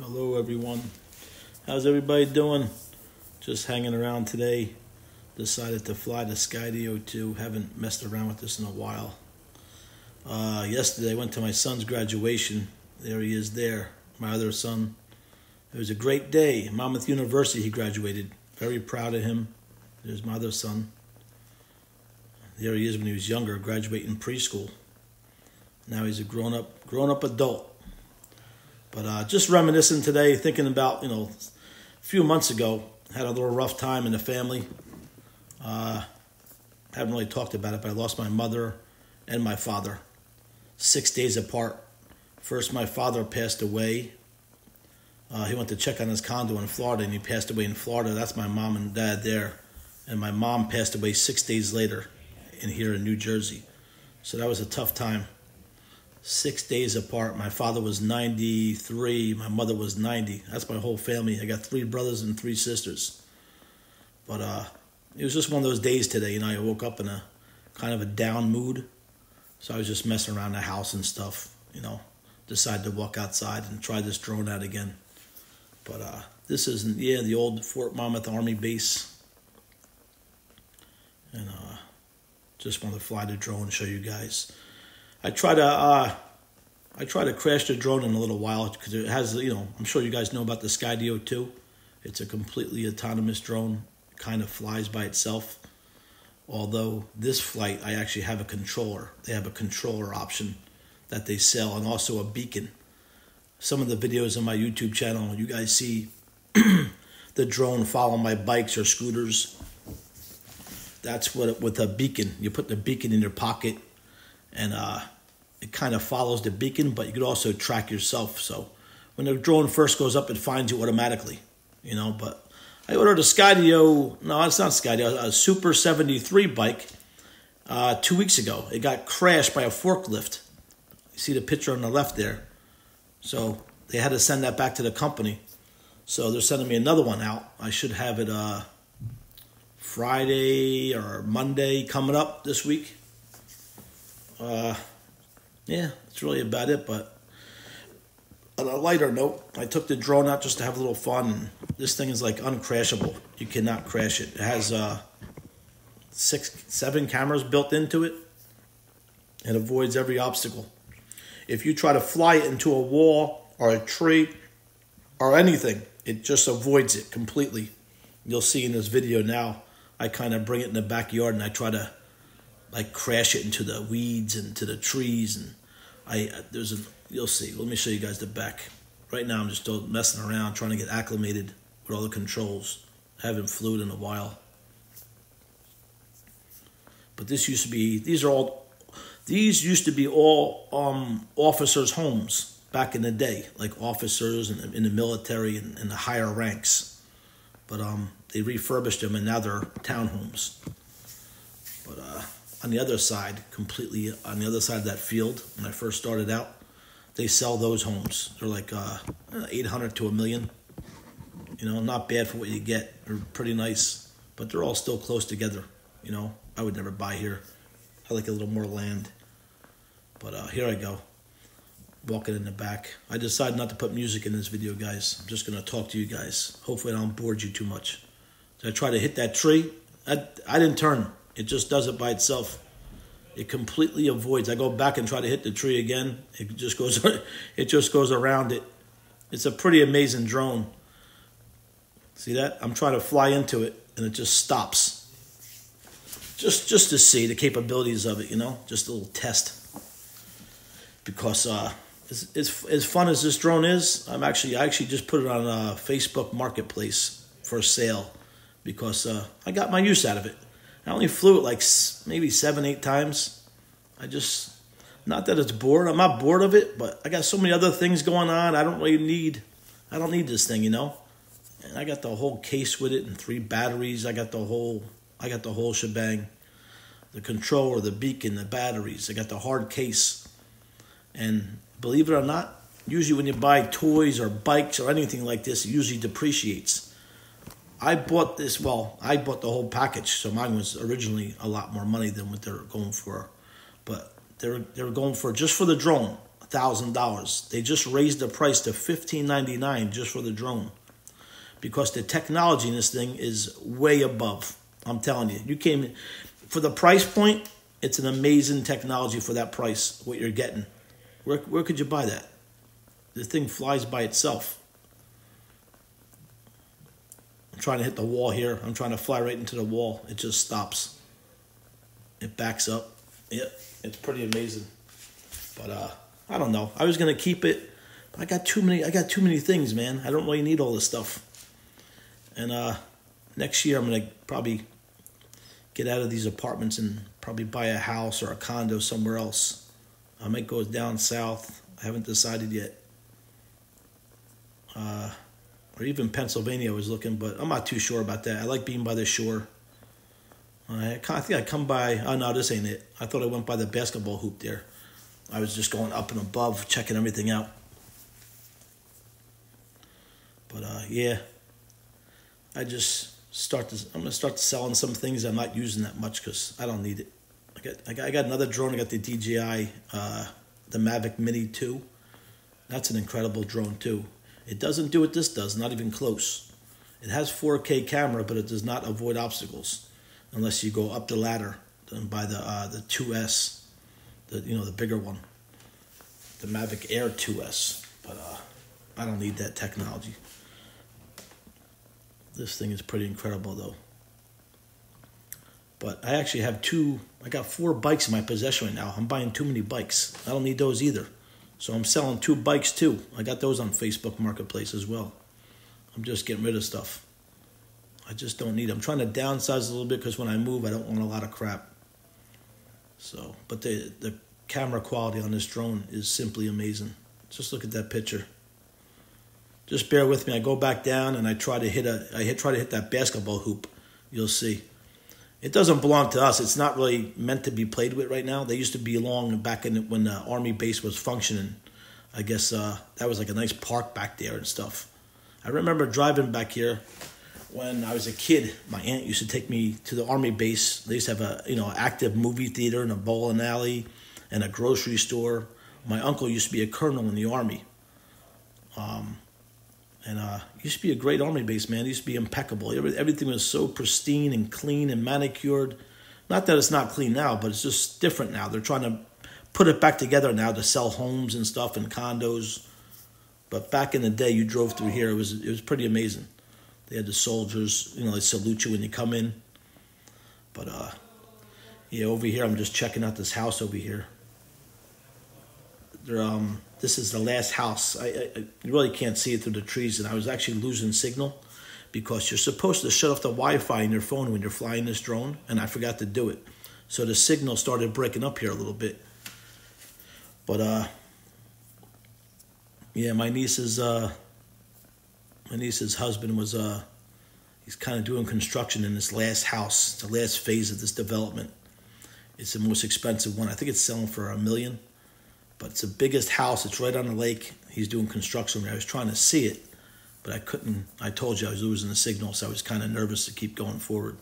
Hello, everyone. How's everybody doing? Just hanging around today. Decided to fly the Skydio 2. Haven't messed around with this in a while. Uh, yesterday, I went to my son's graduation. There he is there, my other son. It was a great day. Monmouth University, he graduated. Very proud of him. There's my other son. There he is when he was younger, graduating preschool. Now he's a grown up, grown up adult. But uh, just reminiscing today, thinking about you know, a few months ago, had a little rough time in the family. Uh, haven't really talked about it, but I lost my mother and my father, six days apart. First, my father passed away. Uh, he went to check on his condo in Florida, and he passed away in Florida. That's my mom and dad there, and my mom passed away six days later, in here in New Jersey. So that was a tough time six days apart. My father was 93, my mother was 90. That's my whole family. I got three brothers and three sisters. But uh, it was just one of those days today. You know, I woke up in a kind of a down mood. So I was just messing around the house and stuff, you know. Decided to walk outside and try this drone out again. But uh, this is, yeah, the old Fort Monmouth Army base. And uh, just want to fly the drone and show you guys. I try to uh, I try to crash the drone in a little while because it has you know I'm sure you guys know about the Skydio 2. It's a completely autonomous drone, kind of flies by itself. Although this flight, I actually have a controller. They have a controller option that they sell, and also a beacon. Some of the videos on my YouTube channel, you guys see the drone follow my bikes or scooters. That's what with a beacon. You put the beacon in your pocket and uh, it kind of follows the beacon, but you could also track yourself. So when the drone first goes up, it finds you automatically, you know. But I ordered a Skydio, no, it's not Skydio, a Super 73 bike uh, two weeks ago. It got crashed by a forklift. You see the picture on the left there. So they had to send that back to the company. So they're sending me another one out. I should have it uh, Friday or Monday coming up this week. Uh, yeah, that's really about it. But on a lighter note, I took the drone out just to have a little fun. This thing is like uncrashable. You cannot crash it. It has uh, six, seven cameras built into it. It avoids every obstacle. If you try to fly it into a wall or a tree or anything, it just avoids it completely. You'll see in this video now, I kind of bring it in the backyard and I try to like crash it into the weeds and to the trees and I there's a you'll see. Let me show you guys the back. Right now I'm just messing around trying to get acclimated with all the controls. I haven't flew in a while. But this used to be these are all these used to be all um, officers' homes back in the day, like officers in, in the military and in the higher ranks. But um, they refurbished them and now they're townhomes. But uh, on the other side, completely on the other side of that field, when I first started out, they sell those homes. They're like uh, 800 to a million. You know, not bad for what you get. They're pretty nice, but they're all still close together. You know, I would never buy here. I like a little more land. But uh, here I go, walking in the back. I decided not to put music in this video, guys. I'm just going to talk to you guys. Hopefully I don't bore you too much. So I try to hit that tree. I, I didn't turn. It just does it by itself. It completely avoids. I go back and try to hit the tree again. It just goes. It just goes around it. It's a pretty amazing drone. See that? I'm trying to fly into it, and it just stops. Just just to see the capabilities of it, you know, just a little test. Because uh, as, as, as fun as this drone is, I'm actually I actually just put it on a Facebook Marketplace for sale because uh, I got my use out of it. I only flew it like maybe seven, eight times. I just, not that it's bored. I'm not bored of it, but I got so many other things going on. I don't really need, I don't need this thing, you know. And I got the whole case with it and three batteries. I got the whole, I got the whole shebang. The controller, the beacon, the batteries. I got the hard case. And believe it or not, usually when you buy toys or bikes or anything like this, it usually depreciates. I bought this. Well, I bought the whole package, so mine was originally a lot more money than what they're going for. But they're they're going for just for the drone thousand dollars. They just raised the price to fifteen ninety nine just for the drone, because the technology in this thing is way above. I'm telling you, you came in for the price point. It's an amazing technology for that price. What you're getting, where where could you buy that? The thing flies by itself. I'm trying to hit the wall here. I'm trying to fly right into the wall. It just stops. It backs up. Yeah, it's pretty amazing. But uh, I don't know. I was gonna keep it, but I got too many. I got too many things, man. I don't really need all this stuff. And uh, next year, I'm gonna probably get out of these apartments and probably buy a house or a condo somewhere else. I might go down south. I haven't decided yet. Uh, or even Pennsylvania I was looking, but I'm not too sure about that. I like being by the shore. I, think I come by. Oh no, this ain't it. I thought I went by the basketball hoop there. I was just going up and above, checking everything out. But uh, yeah, I just start to. I'm gonna start selling some things I'm not using that much because I don't need it. I got, I got I got another drone. I got the DJI, uh, the Mavic Mini Two. That's an incredible drone too. It doesn't do what this does, not even close. It has 4K camera, but it does not avoid obstacles unless you go up the ladder and buy the uh, the 2S, the you know the bigger one, the Mavic Air 2S. But uh, I don't need that technology. This thing is pretty incredible though. But I actually have two. I got four bikes in my possession right now. I'm buying too many bikes. I don't need those either. So I'm selling two bikes too. I got those on Facebook Marketplace as well. I'm just getting rid of stuff. I just don't need. I'm trying to downsize a little bit because when I move, I don't want a lot of crap. So, but the the camera quality on this drone is simply amazing. Just look at that picture. Just bear with me. I go back down and I try to hit a. I hit try to hit that basketball hoop. You'll see. It doesn't belong to us. It's not really meant to be played with right now. They used to be belong back in when the army base was functioning. I guess uh, that was like a nice park back there and stuff. I remember driving back here when I was a kid. My aunt used to take me to the army base. They used to have a you know active movie theater and a bowling alley and a grocery store. My uncle used to be a colonel in the army. Um, and uh, used to be a great army base, man. It used to be impeccable. Every, everything was so pristine and clean and manicured. Not that it's not clean now, but it's just different now. They're trying to put it back together now to sell homes and stuff and condos. But back in the day, you drove through here. It was it was pretty amazing. They had the soldiers, you know, they salute you when you come in. But uh, yeah, over here, I'm just checking out this house over here. They're um this is the last house. I, I, I, really can't see it through the trees, and I was actually losing signal because you're supposed to shut off the Wi-Fi in your phone when you're flying this drone, and I forgot to do it. So the signal started breaking up here a little bit. But uh, yeah, my niece's uh, my niece's husband was uh, he's kind of doing construction in this last house, the last phase of this development. It's the most expensive one. I think it's selling for a million but it's the biggest house. It's right on the lake. He's doing construction. I was trying to see it, but I couldn't. I told you I was losing the signal, so I was kind of nervous to keep going forward.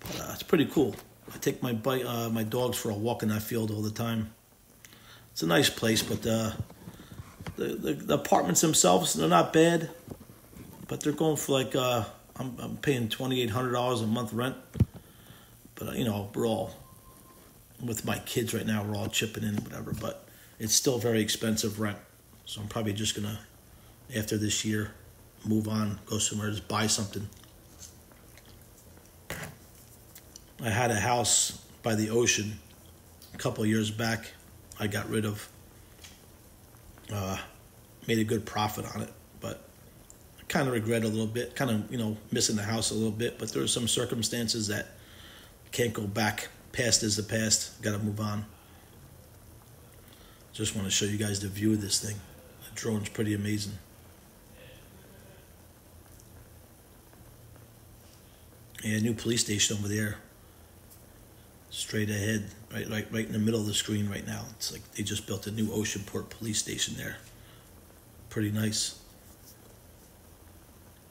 But uh, it's pretty cool. I take my bike, uh, my dogs for a walk in that field all the time. It's a nice place, but uh, the, the, the apartments themselves they're not bad, but they're going for like uh, I'm I'm paying twenty eight hundred dollars a month rent. But uh, you know we're all with my kids right now, we're all chipping in, whatever. But it's still very expensive rent, so I'm probably just gonna, after this year, move on, go somewhere, just buy something. I had a house by the ocean a couple years back. I got rid of. Uh, made a good profit on it, but I kind of regret a little bit. Kind of you know missing the house a little bit, but there are some circumstances that can't go back Past is the past. Got to move on. Just want to show you guys the view of this thing. The drone's pretty amazing. Yeah, new police station over there. Straight ahead, right, right, right in the middle of the screen right now. It's like they just built a new Oceanport police station there. Pretty nice.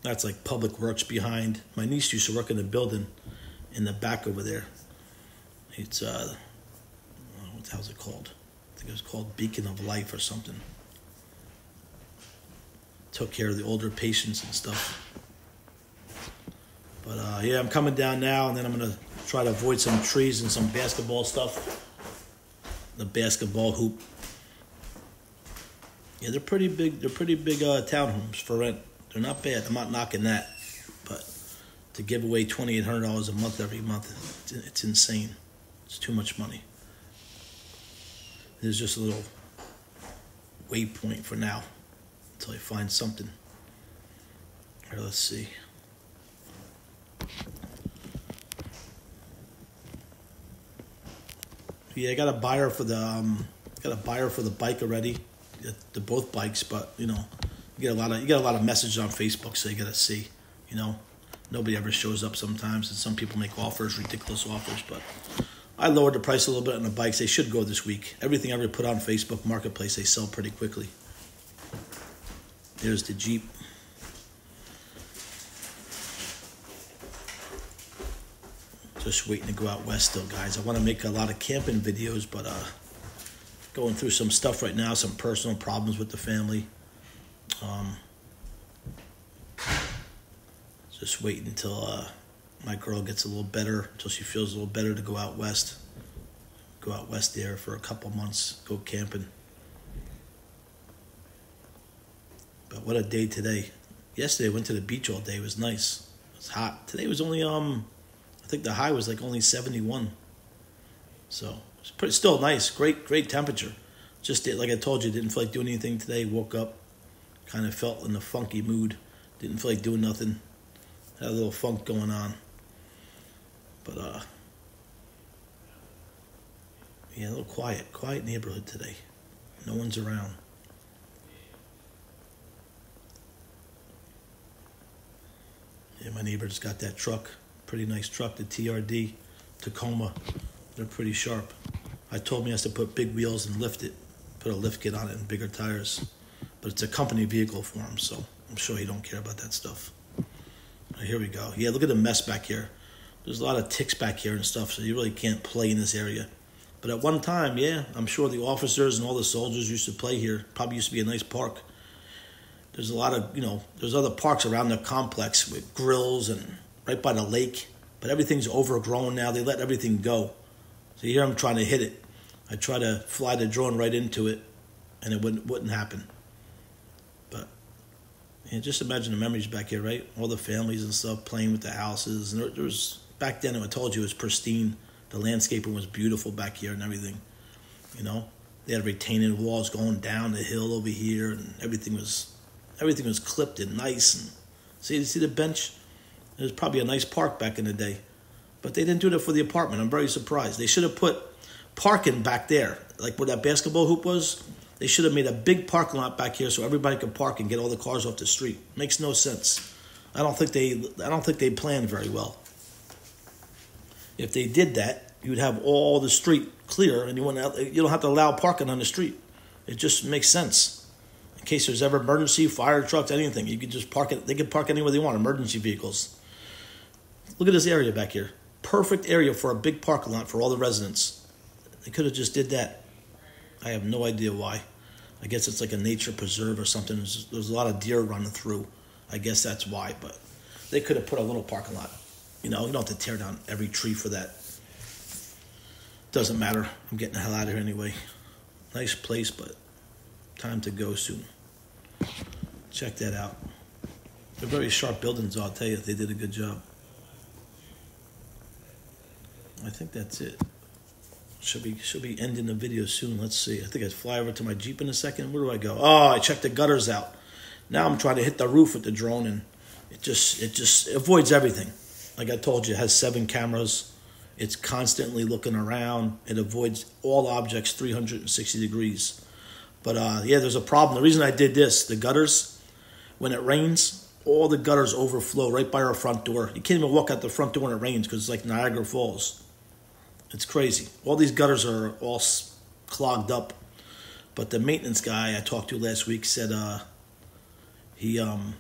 That's like public works behind. My niece used to work in the building in the back over there. It's uh, what the hell's it called? I think it was called Beacon of Life or something. Took care of the older patients and stuff. But uh, yeah, I'm coming down now, and then I'm gonna try to avoid some trees and some basketball stuff. The basketball hoop. Yeah, they're pretty big. They're pretty big uh, townhomes for rent. They're not bad. I'm not knocking that, but to give away twenty eight hundred dollars a month every month, it's, it's insane. It's too much money. There's just a little waypoint for now until I find something. Right, let's see. Yeah, I got a buyer for the um, got a buyer for the bike already. The both bikes, but you know, you get a lot of you get a lot of messages on Facebook, so you got to see. You know, nobody ever shows up sometimes, and some people make offers, ridiculous offers. But I lowered the price a little bit on the bikes. They should go this week. Everything I ever put on Facebook Marketplace, they sell pretty quickly. There's the Jeep. Just waiting to go out west still, guys. I want to make a lot of camping videos, but uh, going through some stuff right now, some personal problems with the family. Um, just waiting until uh, my girl gets a little better, until she feels a little better to go out west. Go out west there for a couple months, go camping. But what a day today. Yesterday I went to the beach all day. It was nice. It was hot. Today was only um I think the high was like only 71. So it's pretty, still nice. Great, great temperature. Just like I told you, didn't feel like doing anything today. Woke up, kind of felt in a funky mood. Didn't feel like doing nothing. Had a little funk going on. But, uh, yeah, a little quiet. Quiet neighborhood today. No one's around. Yeah, my neighbor just got that truck pretty nice truck, the TRD Tacoma. They're pretty sharp. I told me he has to put big wheels and lift it, put a lift kit on it and bigger tires. But it's a company vehicle for him, so I'm sure he don't care about that stuff. Right, here we go. Yeah, look at the mess back here. There's a lot of ticks back here and stuff, so you really can't play in this area. But at one time, yeah, I'm sure the officers and all the soldiers used to play here. Probably used to be a nice park. There's a lot of, you know, there's other parks around the complex with grills and right by the lake, but everything's overgrown now. They let everything go. So here I'm trying to hit it. I try to fly the drone right into it, and it wouldn't wouldn't happen. But yeah, just imagine the memories back here, right? All the families and stuff playing with the houses, and there, there was back then. I told you it was pristine. The landscaping was beautiful back here and everything. You know, they had retaining walls going down the hill over here, and everything was everything was clipped and nice. And see, see the bench it was probably a nice park back in the day. But they didn't do that for the apartment. I'm very surprised. They should have put parking back there, like where that basketball hoop was. They should have made a big parking lot back here so everybody could park and get all the cars off the street. Makes no sense. I don't think they I don't think they planned very well. If they did that, you'd have all the street clear and you wouldn't you don't have to allow parking on the street. It just makes sense. In case there's ever emergency, fire trucks, anything, you could just park it. They could park anywhere they want, emergency vehicles. Look at this area back here. Perfect area for a big parking lot for all the residents. They could have just did that. I have no idea why. I guess it's like a nature preserve or something. There's, there's a lot of deer running through. I guess that's why. But they could have put a little parking lot. You know, you don't have to tear down every tree for that. Doesn't matter. I'm getting the hell out of here anyway. Nice place, but time to go soon. Check that out. They're very sharp buildings, I'll tell you. They did a good job. I think that's it. Should be should be ending the video soon. Let's see. I think I'd fly over to my Jeep in a second. Where do I go? Oh, I checked the gutters out. Now I'm trying to hit the roof with the drone and it just it just avoids everything. Like I told you, it has seven cameras. It's constantly looking around. It avoids all objects 360 degrees. But uh, yeah, there's a problem. The reason I did this, the gutters, when it rains, all the gutters overflow right by our front door. You can't even walk out the front door when it rains because it's like Niagara Falls. It's crazy. All these gutters are all clogged up. But the maintenance guy I talked to last week said uh, he um,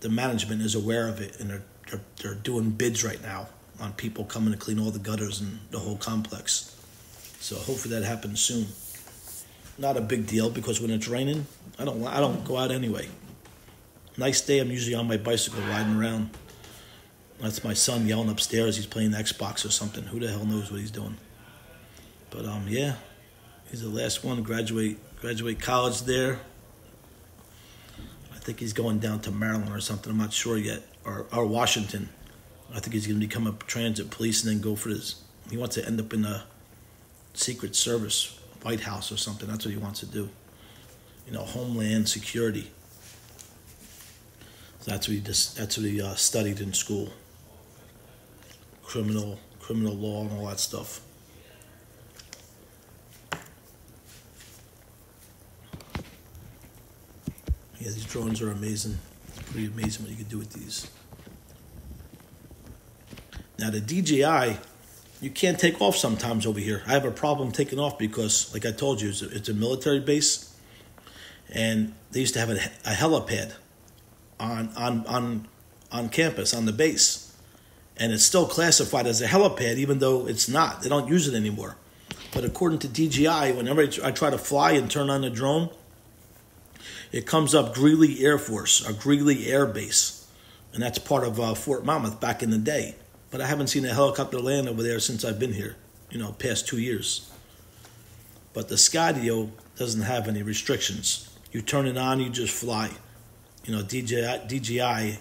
the management is aware of it and they're, they're, they're doing bids right now on people coming to clean all the gutters and the whole complex. So hopefully that happens soon. Not a big deal because when it's raining, I don't I don't go out anyway. Nice day, I'm usually on my bicycle riding around. That's my son yelling upstairs. He's playing Xbox or something. Who the hell knows what he's doing? But um, yeah, he's the last one. Graduate graduate college there. I think he's going down to Maryland or something. I'm not sure yet, or or Washington. I think he's going to become a transit police and then go for his. He wants to end up in a Secret Service, White House or something. That's what he wants to do. You know, Homeland Security. So that's what he just. That's what he uh, studied in school. Criminal, criminal law, and all that stuff. Yeah, these drones are amazing. It's pretty amazing what you can do with these. Now the DJI, you can't take off sometimes over here. I have a problem taking off because, like I told you, it's a, it's a military base, and they used to have a, a helipad on on on on campus on the base, and it's still classified as a helipad, even though it's not. They don't use it anymore. But according to DJI, whenever I try to fly and turn on the drone, it comes up Greeley Air Force or Greeley Air Base, and that's part of uh, Fort Monmouth back in the day but I haven't seen a helicopter land over there since I've been here, you know, past two years. But the Skydio doesn't have any restrictions. You turn it on, you just fly. You know, DJI, DJI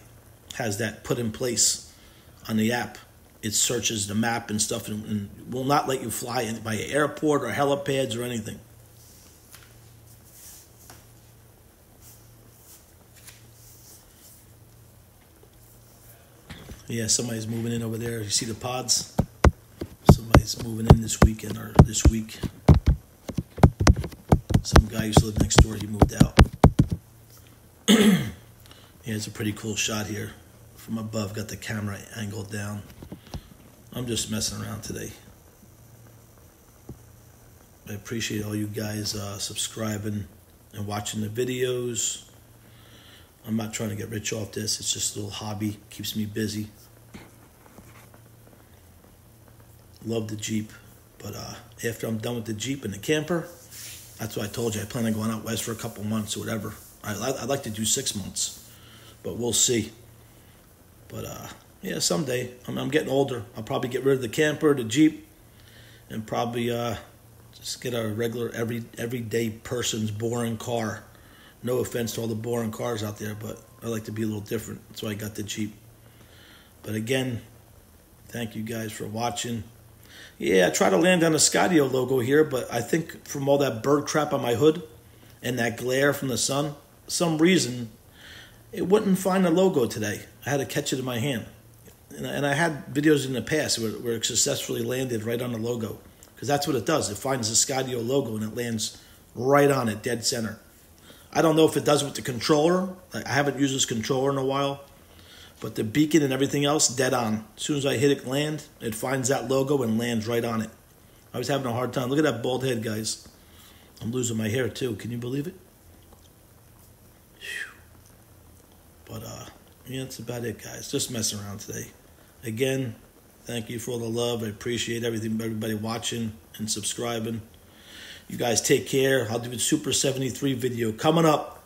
has that put in place on the app. It searches the map and stuff and, and will not let you fly by airport or helipads or anything. Yeah, somebody's moving in over there. You see the pods? Somebody's moving in this weekend or this week. Some guy used to live next door. He moved out. yeah, it's a pretty cool shot here from above. Got the camera angled down. I'm just messing around today. I appreciate all you guys uh, subscribing and watching the videos. I'm not trying to get rich off this. It's just a little hobby. Keeps me busy. Love the Jeep. But uh, after I'm done with the Jeep and the camper, that's what I told you. I plan on going out west for a couple months or whatever. I, I'd like to do six months, but we'll see. But uh, yeah, someday. I'm, I'm, getting older. I'll probably get rid of the camper, the Jeep, and probably uh, just get a regular, every everyday person's boring car no offense to all the boring cars out there, but I like to be a little different. That's why I got the Jeep. But again, thank you guys for watching. Yeah, I try to land on the Skydio logo here, but I think from all that bird crap on my hood and that glare from the sun, some reason it wouldn't find the logo today. I had to catch it in my hand. And I had videos in the past where, where it successfully landed right on the logo. Because that's what it does. It finds the Skydio logo and it lands right on it, dead center. I don't know if it does with the controller. I haven't used this controller in a while. But the beacon and everything else, dead on. As soon as I hit it land, it finds that logo and lands right on it. I was having a hard time. Look at that bald head, guys. I'm losing my hair too. Can you believe it? But uh, yeah, that's about it, guys. Just messing around today. Again, thank you for all the love. I appreciate everything, everybody watching and subscribing. You guys take care. I'll do a Super 73 video coming up.